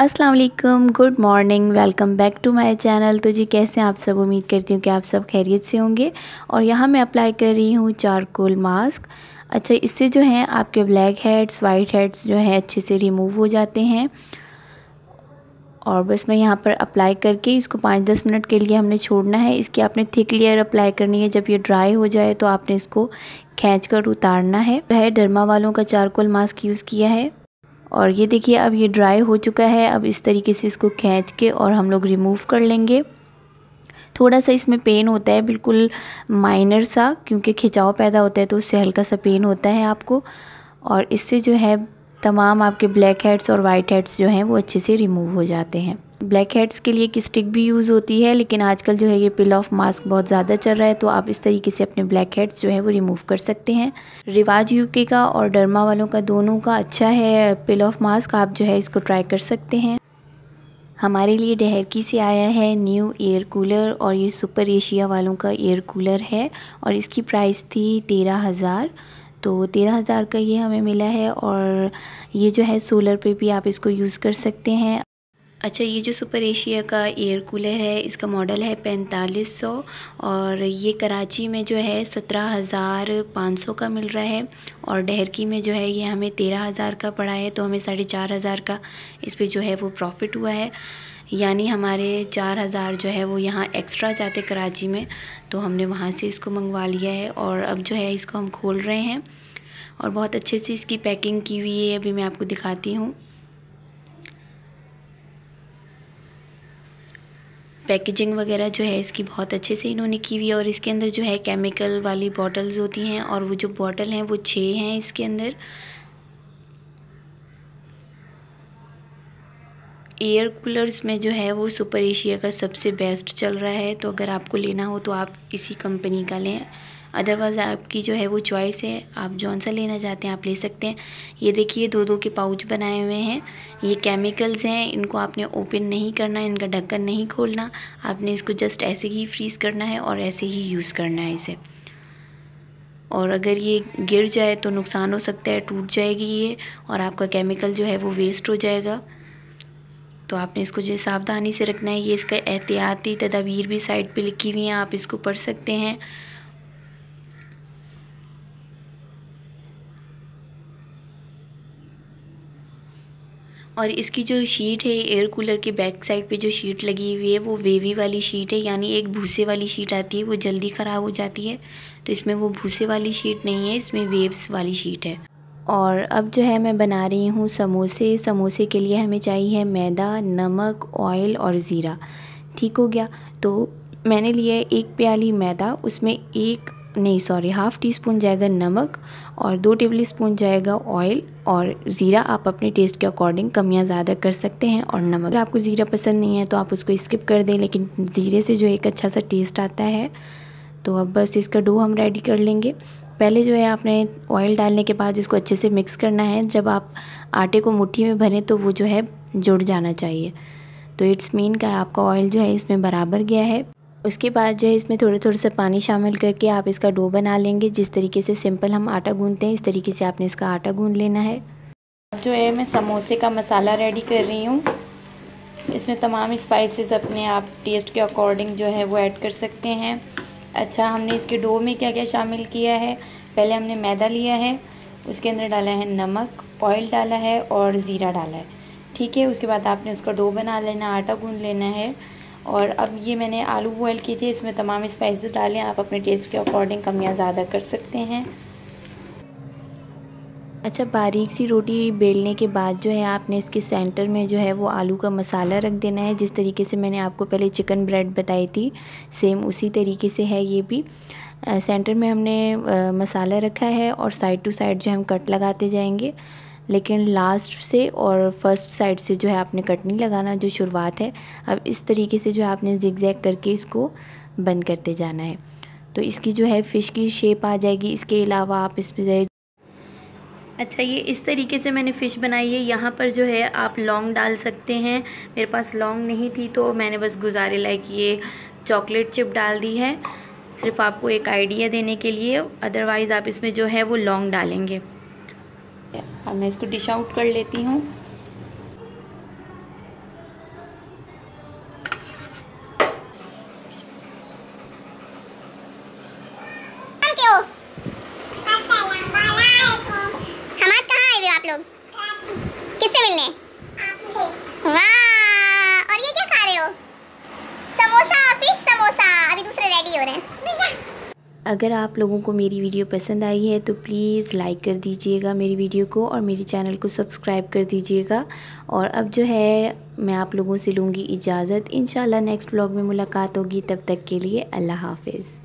अस्सलाम वालेकुम, good morning, welcome back to my channel. तो जी, कैसे हैं आप सब? उम्मीद करती हूँ कि आप सब खैरियत से होंगे। और यहाँ मैं अप्लाई कर रही हूँ चारकोल मास्क। अच्छा इससे जो है, आपके ब्लैक हेड्स, वाइट हेड्स जो है, अच्छे से रिमूव हो जाते हैं। और बस मैं यहाँ पर अप्लाई करके इसको पाँच दस मिनट के लिए हमने छोड़ना है। इसकी आपने थिक लेयर अप्लाई करनी है। जब ये ड्राई हो जाए तो आपने इसको खींच कर उतारना है। वह डरमा वालों का चारकोल मास्क यूज़ किया है। और ये देखिए, अब ये ड्राई हो चुका है। अब इस तरीके से इसको खींच के और हम लोग रिमूव कर लेंगे। थोड़ा सा इसमें पेन होता है, बिल्कुल माइनर सा, क्योंकि खिंचाव पैदा होता है तो उससे हल्का सा पेन होता है आपको। और इससे जो है, तमाम आपके ब्लैक हेड्स और वाइट हेड्स जो हैं, वो अच्छे से रिमूव हो जाते हैं। ब्लैक हेड्स के लिए एक स्टिक भी यूज़ होती है, लेकिन आजकल जो है ये पिल ऑफ़ मास्क बहुत ज़्यादा चल रहा है तो आप इस तरीके से अपने ब्लैक हेड्स जो है वो रिमूव कर सकते हैं। रिवाज यूके का और डरमा वालों का दोनों का अच्छा है पिल ऑफ़ मास्क आप जो है इसको ट्राई कर सकते हैं। हमारे लिए डहरकी से आया है न्यू एयर कूलर और ये सुपर एशिया वालों का एयर कूलर है और इसकी प्राइस थी तेरह हज़ार। तो तेरह हज़ार का ये हमें मिला है और ये जो है सोलर पे भी आप इसको यूज़ कर सकते हैं। अच्छा ये जो सुपर एशिया का एयर कूलर है, इसका मॉडल है पैंतालीस सौ और ये कराची में जो है सत्रह हज़ार पाँच सौ का मिल रहा है और डहरकी में जो है ये हमें तेरह हज़ार का पड़ा है तो हमें साढ़े चार हज़ार का इस पर जो है वो प्रॉफिट हुआ है। यानी हमारे चार हज़ार जो है वो यहाँ एक्स्ट्रा जाते कराची में तो हमने वहाँ से इसको मंगवा लिया है और अब जो है इसको हम खोल रहे हैं और बहुत अच्छे से इसकी पैकिंग की हुई है, अभी मैं आपको दिखाती हूँ। पैकेजिंग वगैरह जो है इसकी बहुत अच्छे से इन्होंने की हुई है और इसके अंदर जो है केमिकल वाली बॉटल्स होती हैं और वो जो बॉटल हैं वो छः हैं इसके अंदर। एयर कूलर्स में जो है वो सुपर एशिया का सबसे बेस्ट चल रहा है तो अगर आपको लेना हो तो आप इसी कंपनी का लें। अदरवाइज़ आपकी जो है वो चॉइस है, आप जौन सा लेना चाहते हैं आप ले सकते हैं। ये देखिए दो दो के पाउच बनाए हुए हैं। ये केमिकल्स हैं, इनको आपने ओपन नहीं करना, इनका ढक्कन नहीं खोलना। आपने इसको जस्ट ऐसे ही फ्रीज़ करना है और ऐसे ही यूज़ करना है इसे। और अगर ये गिर जाए तो नुकसान हो सकता है, टूट जाएगी ये और आपका केमिकल जो है वो वेस्ट हो जाएगा। तो आपने इसको जो सावधानी से रखना है। ये इसका एहतियाती तदाबीर भी साइड पे लिखी हुई हैं, आप इसको पढ़ सकते हैं। और इसकी जो शीट है, एयर कूलर के बैक साइड पे जो शीट लगी हुई है, वो वेवी वाली शीट है, यानी एक भूसे वाली शीट आती है, वो जल्दी ख़राब हो जाती है। तो इसमें वो भूसे वाली शीट नहीं है, इसमें वेव्स वाली शीट है। और अब जो है मैं बना रही हूँ समोसे। समोसे के लिए हमें चाहिए मैदा, नमक, ऑयल और ज़ीरा। ठीक हो गया? तो मैंने लिया है एक प्याली मैदा, उसमें एक, नहीं, सॉरी, हाफ़ टी स्पून जाएगा नमक और दो टेबल स्पून जाएगा ऑयल और ज़ीरा। आप अपने टेस्ट के अकॉर्डिंग कम या ज़्यादा कर सकते हैं और नमक। अगर आपको ज़ीरा पसंद नहीं है तो आप उसको स्किप कर दें, लेकिन ज़ीरे से जो एक अच्छा सा टेस्ट आता है तो अब बस इसका डो हम रेडी कर लेंगे। पहले जो है आपने ऑयल डालने के बाद इसको अच्छे से मिक्स करना है। जब आप आटे को मुट्ठी में भरें तो वो जो है जुड़ जाना चाहिए। तो इट्स मीन का आपका ऑयल जो है इसमें बराबर गया है। उसके बाद जो है इसमें थोड़े थोड़े से पानी शामिल करके आप इसका डो बना लेंगे। जिस तरीके से सिंपल हम आटा गूंदते हैं, इस तरीके से आपने इसका आटा गूंद लेना है। अब जो है मैं समोसे का मसाला रेडी कर रही हूँ। इसमें तमाम स्पाइसेस अपने आप टेस्ट के अकॉर्डिंग जो है वो ऐड कर सकते हैं। अच्छा हमने इसके डो में क्या क्या शामिल किया है? पहले हमने मैदा लिया है, उसके अंदर डाला है नमक, ऑयल डाला है और ज़ीरा डाला है। ठीक है, उसके बाद आपने उसका डो बना लेना, आटा गून लेना है। और अब ये मैंने आलू बॉयल किए थे, इसमें तमाम स्पाइसेस डालें, आप अपने टेस्ट के अकॉर्डिंग कम या ज़्यादा कर सकते हैं। अच्छा बारीक सी रोटी बेलने के बाद जो है आपने इसके सेंटर में जो है वो आलू का मसाला रख देना है। जिस तरीके से मैंने आपको पहले चिकन ब्रेड बताई थी सेम उसी तरीके से है ये भी। सेंटर में हमने आ, मसाला रखा है और साइड टू साइड जो हम कट लगाते जाएँगे। लेकिन लास्ट से और फ़र्स्ट साइड से जो है आपने कट नहीं लगाना जो शुरुआत है। अब इस तरीके से जो है आपने जिग जैग करके इसको बंद करते जाना है। तो इसकी जो है फ़िश की शेप आ जाएगी। इसके अलावा आप इस पर अच्छा ये इस तरीके से मैंने फ़िश बनाई है। यहाँ पर जो है, आप लौंग डाल सकते हैं। मेरे पास लौंग नहीं थी तो मैंने बस गुजारे लाइक ये चॉकलेट चिप डाल दी है। सिर्फ़ आपको एक आइडिया देने के लिए अदरवाइज़ आप इसमें जो है, वो लौंग डालेंगे। अब मैं इसको डिश आउट कर लेती हूँ। से मिलने। वाह, और ये क्या खा रहे हो? समोसा फ़िश समोसा। अभी दूसरे रेडी हो रहे हैं। अगर आप लोगों को मेरी वीडियो पसंद आई है तो प्लीज़ लाइक कर दीजिएगा मेरी वीडियो को और मेरे चैनल को सब्सक्राइब कर दीजिएगा। और अब जो है, मैं आप लोगों से लूँगी इजाज़त। इन नेक्स्ट ब्लॉग में मुलाकात होगी। तब तक के लिए अल्लाह हाफिज़।